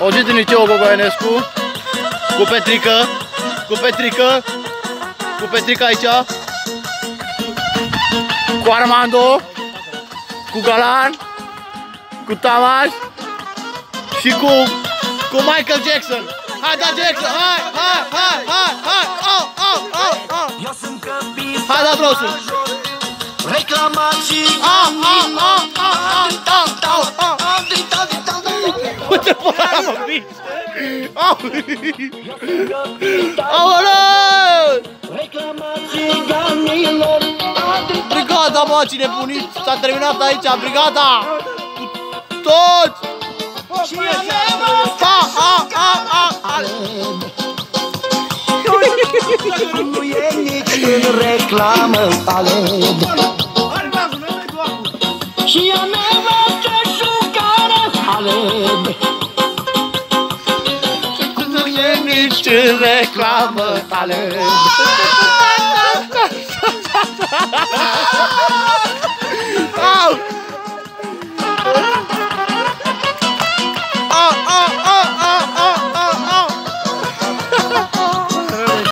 Auziți din Liceu Gogoenescu? Cu Petrică, cu Petrică, cu Petrică aici, cu Armando, cu Galan, cu Tamaș și cu, cu Michael Jackson. Hai, da, Jackson, hai, hai, hai, hai, hai, au, au, au, au. Eu sunt căpit Hai, da, brosul. Reclamații Au, au, au, Uite, pula mă, bici. Au. Aoleu! Reclamații ganilor Brigada, mă, cine bunit, s-a terminat aici, brigada! Cu toți! Ha, ha, ha, ha, ha. Nu e nici în reclamă talent Și a nevastă nici în reclamă talent.